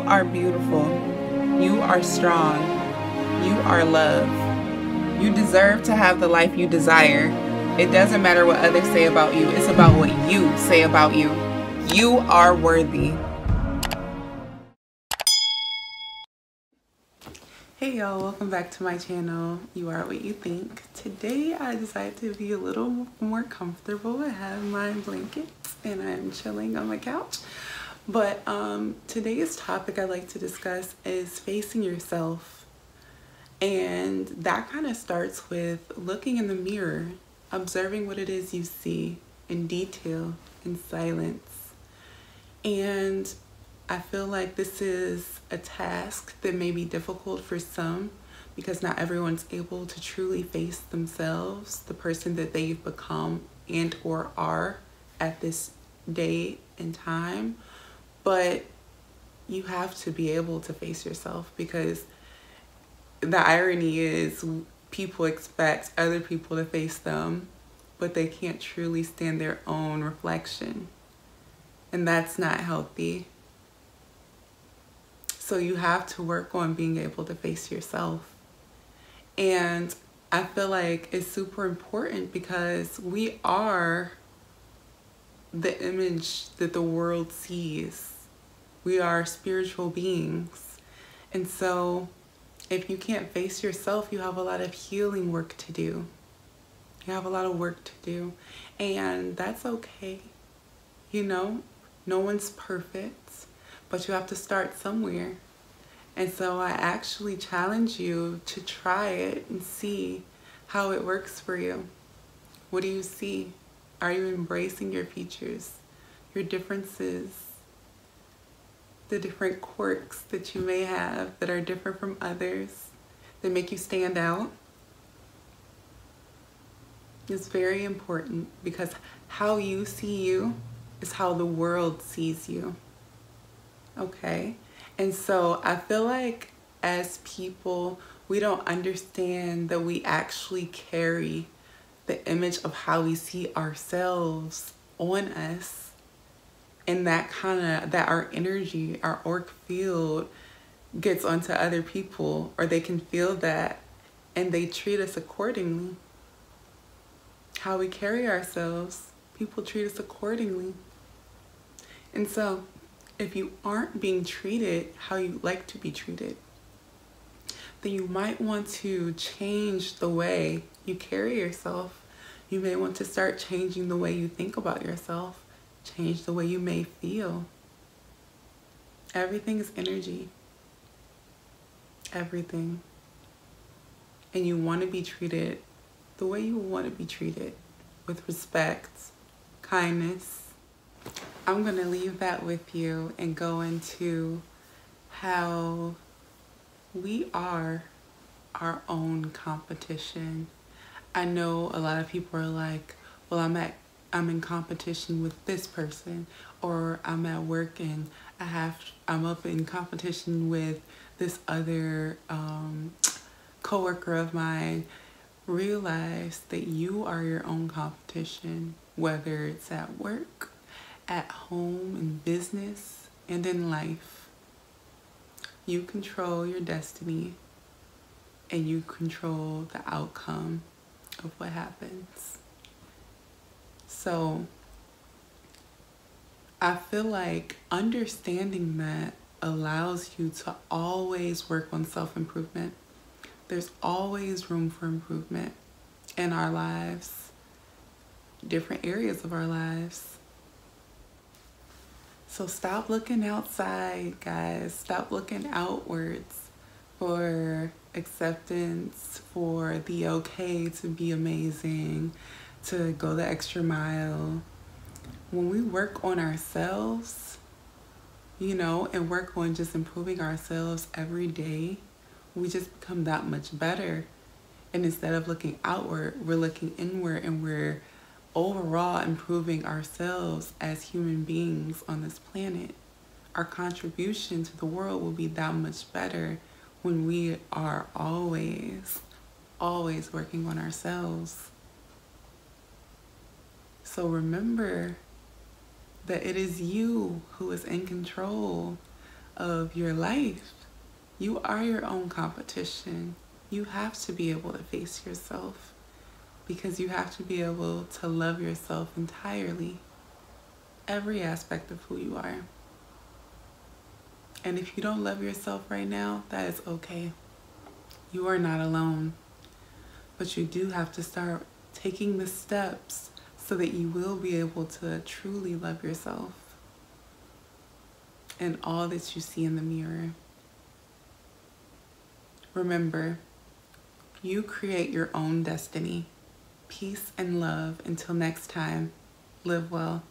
You are beautiful. You are strong. You are love. You deserve to have the life you desire. It doesn't matter what others say about you, it's about what you say about you. You are worthy. Hey y'all, welcome back to my channel. You are what you think. Today I decided to be a little more comfortable. I have my blankets and I'm chilling on my couch. But um, today's topic I'd like to discuss is facing yourself. And that kind of starts with looking in the mirror, observing what it is you see in detail, in silence. And I feel like this is a task that may be difficult for some because not everyone's able to truly face themselves, the person that they've become and or are at this day and time. But you have to be able to face yourself because the irony is people expect other people to face them, but they can't truly stand their own reflection. And that's not healthy. So you have to work on being able to face yourself. And I feel like it's super important because we are the image that the world sees. We are spiritual beings. And so if you can't face yourself, you have a lot of healing work to do. You have a lot of work to do. And that's okay. You know, no one's perfect but you have to start somewhere. And so I actually challenge you to try it and see how it works for you. What do you see? Are you embracing your features, your differences, the different quirks that you may have that are different from others, that make you stand out? It's very important because how you see you is how the world sees you okay? And so I feel like as people, we don't understand that we actually carry the image of how we see ourselves on us and that kind of that our energy our auric field gets onto other people or they can feel that and they treat us accordingly. How we carry ourselves people treat us accordingly. And so if you aren't being treated how you like to be treated, then you might want to change the way you carry yourself. You may want to start changing the way you think about yourself, change the way you may feel. Everything is energy. Everything. And you want to be treated the way you want to be treated with respect, kindness, I'm going to leave that with you and go into how we are our own competition. I know a lot of people are like, well, I'm at I'm in competition with this person or I'm at work and I have I'm up in competition with this other um, coworker of mine realize that you are your own competition whether it's at work at home, in business, and in life. You control your destiny and you control the outcome of what happens. So I feel like understanding that allows you to always work on self-improvement. There's always room for improvement in our lives, different areas of our lives. So stop looking outside, guys. Stop looking outwards for acceptance, for the okay to be amazing, to go the extra mile. When we work on ourselves, you know, and work on just improving ourselves every day, we just become that much better. And instead of looking outward, we're looking inward and we're overall improving ourselves as human beings on this planet. Our contribution to the world will be that much better when we are always, always working on ourselves. So remember that it is you who is in control of your life. You are your own competition. You have to be able to face yourself because you have to be able to love yourself entirely, every aspect of who you are. And if you don't love yourself right now, that is okay. You are not alone. But you do have to start taking the steps so that you will be able to truly love yourself and all that you see in the mirror. Remember, you create your own destiny. Peace and love. Until next time, live well.